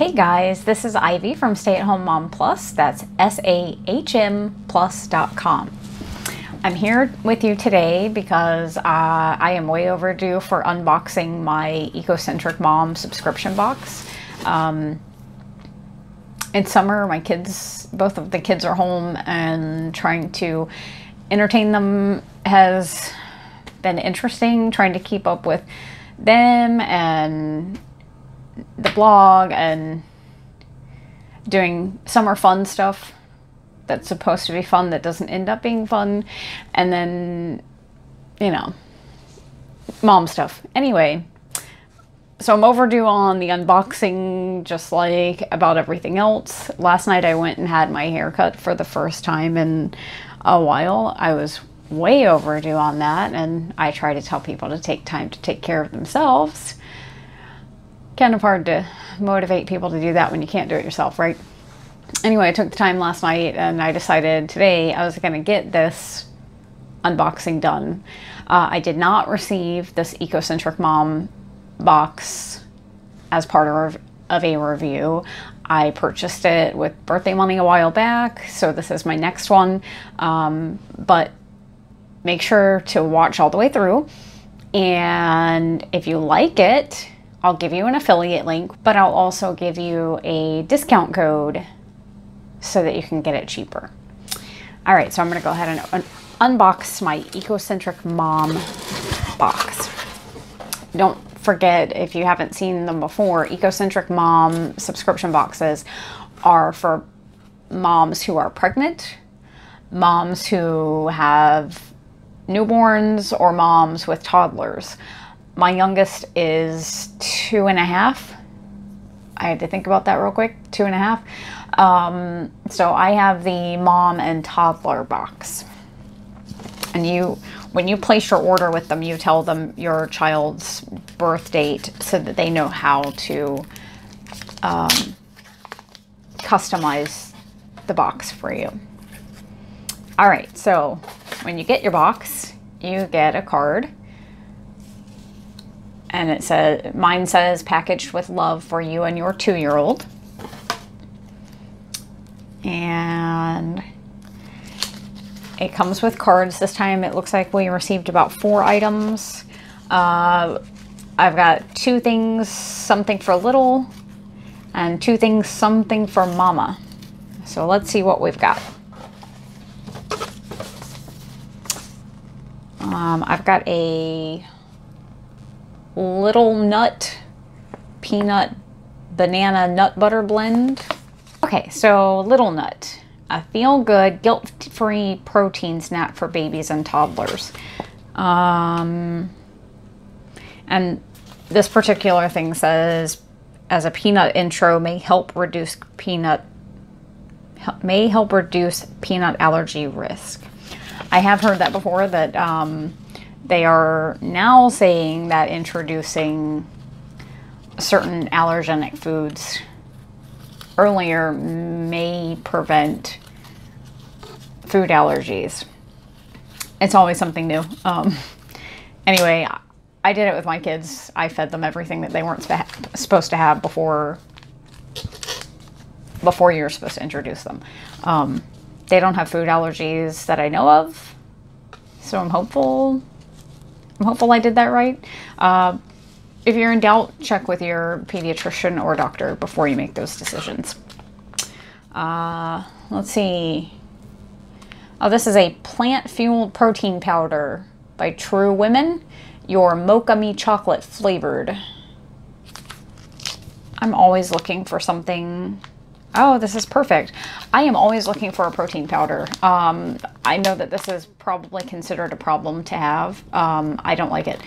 Hey guys, this is Ivy from Stay at Home Mom Plus. That's S-A-H-M plus.com. I'm here with you today because uh, I am way overdue for unboxing my Ecocentric Mom subscription box. Um, in summer, my kids, both of the kids are home and trying to entertain them has been interesting, trying to keep up with them and the blog and doing summer fun stuff that's supposed to be fun that doesn't end up being fun. And then, you know, mom stuff. Anyway, so I'm overdue on the unboxing, just like about everything else. Last night I went and had my hair cut for the first time in a while. I was way overdue on that, and I try to tell people to take time to take care of themselves. Kind of hard to motivate people to do that when you can't do it yourself, right? Anyway, I took the time last night and I decided today I was going to get this unboxing done. Uh, I did not receive this Ecocentric Mom box as part of, of a review. I purchased it with birthday money a while back, so this is my next one. Um, but make sure to watch all the way through. And if you like it, I'll give you an affiliate link, but I'll also give you a discount code so that you can get it cheaper. All right, so I'm gonna go ahead and un unbox my Ecocentric Mom box. Don't forget, if you haven't seen them before, Ecocentric Mom subscription boxes are for moms who are pregnant, moms who have newborns or moms with toddlers. My youngest is two and a half. I had to think about that real quick. Two and a half. Um, so I have the mom and toddler box. And you, when you place your order with them, you tell them your child's birth date so that they know how to um, customize the box for you. All right, so when you get your box, you get a card. And it says, mine says packaged with love for you and your two-year-old. And it comes with cards. This time it looks like we received about four items. Uh, I've got two things, something for little, and two things, something for mama. So let's see what we've got. Um, I've got a little nut peanut banana nut butter blend. Okay, so Little Nut, a feel-good, guilt-free protein snack for babies and toddlers. Um, and this particular thing says, as a peanut intro, may help reduce peanut may help reduce peanut allergy risk. I have heard that before that um, they are now saying that introducing certain allergenic foods earlier may prevent food allergies. It's always something new. Um, anyway, I did it with my kids. I fed them everything that they weren't supposed to have before before you're supposed to introduce them. Um, they don't have food allergies that I know of. So I'm hopeful. I'm hopeful I did that right. Uh, if you're in doubt, check with your pediatrician or doctor before you make those decisions. Uh, let's see. Oh, this is a plant-fueled protein powder by True Women. Your Mocha Me chocolate flavored. I'm always looking for something Oh, this is perfect. I am always looking for a protein powder. Um, I know that this is probably considered a problem to have. Um, I don't like it.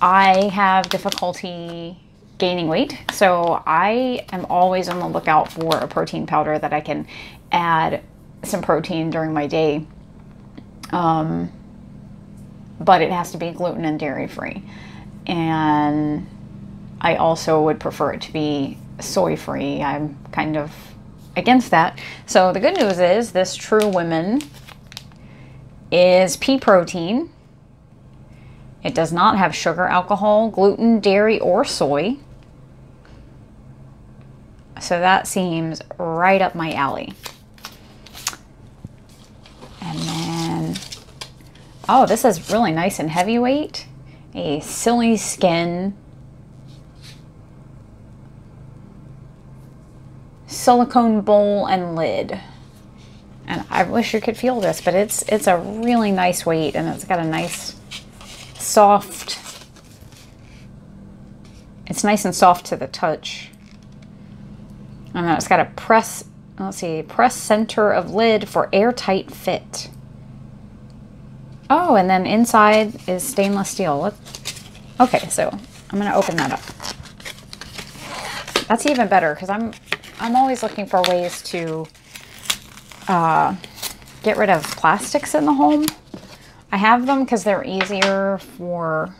I have difficulty gaining weight, so I am always on the lookout for a protein powder that I can add some protein during my day. Um, but it has to be gluten and dairy free. And I also would prefer it to be soy free. I'm kind of against that. So the good news is this True Women is pea protein. It does not have sugar, alcohol, gluten, dairy, or soy. So that seems right up my alley. And then, oh, this is really nice and heavyweight. A silly skin silicone bowl and lid. And I wish you could feel this, but it's it's a really nice weight and it's got a nice soft it's nice and soft to the touch. And then it's got a press, let's see, press center of lid for airtight fit. Oh, and then inside is stainless steel. Okay, so I'm gonna open that up. That's even better because I'm I'm always looking for ways to uh, get rid of plastics in the home. I have them because they're easier for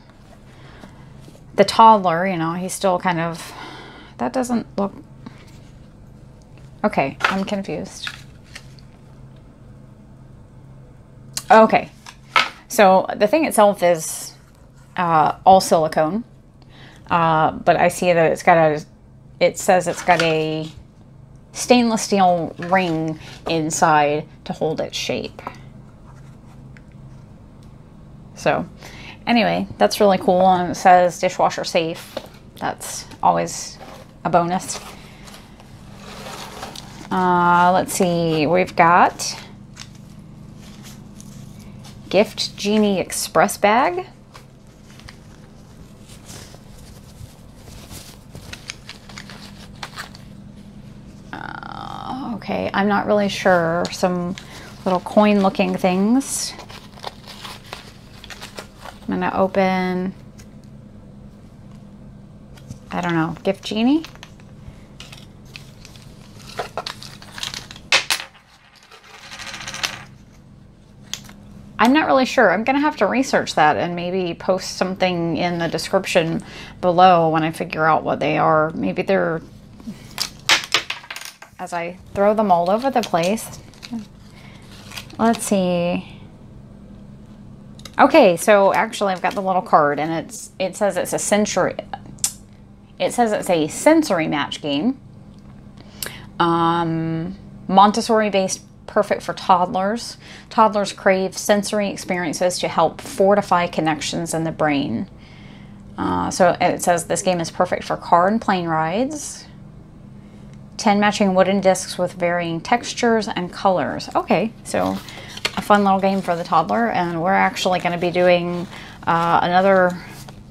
the toddler, you know, he's still kind of, that doesn't look, okay, I'm confused. Okay, so the thing itself is uh, all silicone, uh, but I see that it's got a, it says it's got a stainless steel ring inside to hold its shape. So anyway, that's really cool. And it says dishwasher safe. That's always a bonus. Uh, let's see, we've got Gift Genie Express Bag. Uh, okay, I'm not really sure. Some little coin looking things. I'm to open, I don't know, Gift Genie? I'm not really sure. I'm going to have to research that and maybe post something in the description below when I figure out what they are. Maybe they're, as I throw them all over the place. Let's see. Okay, so actually I've got the little card and it's it says it's a sensory it says it's a sensory match game. Um, Montessori based perfect for toddlers. Toddlers crave sensory experiences to help fortify connections in the brain. Uh, so it says this game is perfect for car and plane rides. 10 matching wooden discs with varying textures and colors. Okay, so a fun little game for the toddler and we're actually going to be doing uh, another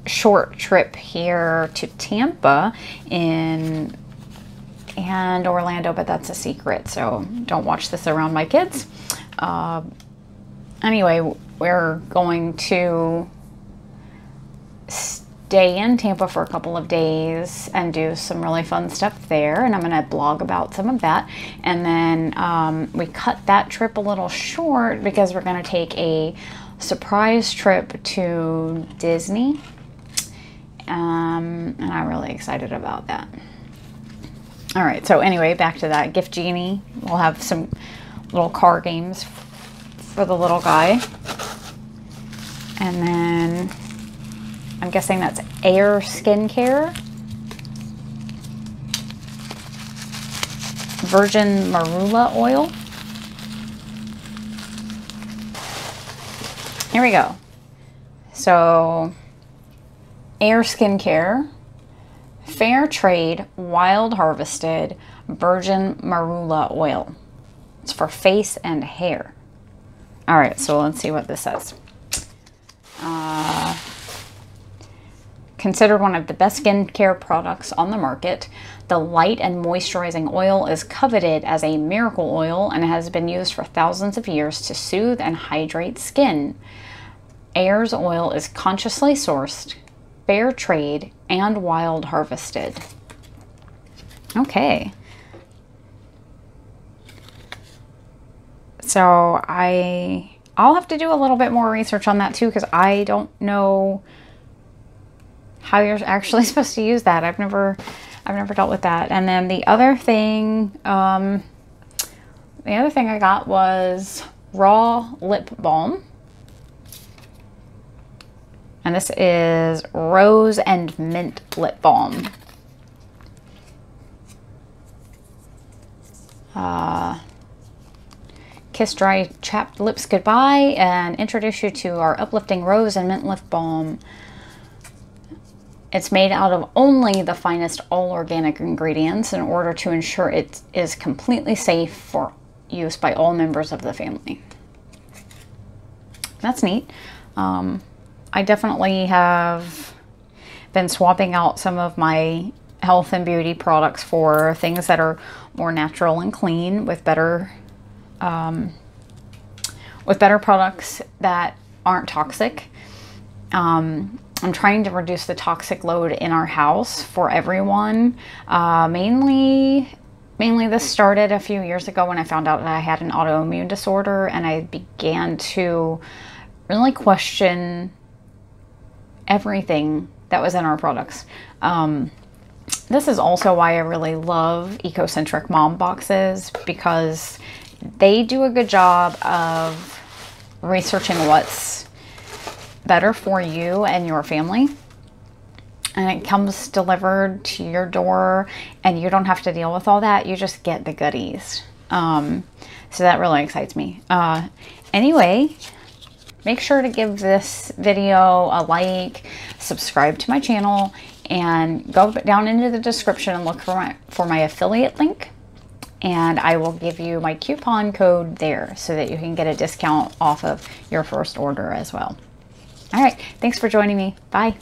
short trip here to Tampa in and Orlando, but that's a secret, so don't watch this around my kids. Uh, anyway, we're going to stay in Tampa for a couple of days and do some really fun stuff there. And I'm going to blog about some of that. And then um, we cut that trip a little short because we're going to take a surprise trip to Disney. Um, and I'm really excited about that. All right, so anyway, back to that gift genie. We'll have some little car games for the little guy. And then I'm guessing that's Air Skincare. Virgin marula oil. Here we go. So, Air Skincare, Fair Trade, Wild Harvested, Virgin Marula Oil. It's for face and hair. All right, so let's see what this says. Uh, Considered one of the best skincare products on the market, the light and moisturizing oil is coveted as a miracle oil and has been used for thousands of years to soothe and hydrate skin. Air's oil is consciously sourced, fair trade, and wild harvested. Okay. So I I'll have to do a little bit more research on that too because I don't know how you're actually supposed to use that. I've never, I've never dealt with that. And then the other thing, um, the other thing I got was raw lip balm. And this is rose and mint lip balm. uh, kiss dry chapped lips goodbye and introduce you to our uplifting rose and mint lip balm. It's made out of only the finest all organic ingredients in order to ensure it is completely safe for use by all members of the family. That's neat. Um, I definitely have been swapping out some of my health and beauty products for things that are more natural and clean with better um, with better products that aren't toxic. Um, I'm trying to reduce the toxic load in our house for everyone. Uh, mainly, mainly this started a few years ago when I found out that I had an autoimmune disorder and I began to really question everything that was in our products. Um, this is also why I really love Ecocentric Mom boxes because they do a good job of researching what's better for you and your family. And it comes delivered to your door, and you don't have to deal with all that. You just get the goodies. Um, so that really excites me. Uh, anyway, make sure to give this video a like, subscribe to my channel, and go down into the description and look for my, for my affiliate link and I will give you my coupon code there so that you can get a discount off of your first order as well. All right, thanks for joining me. Bye.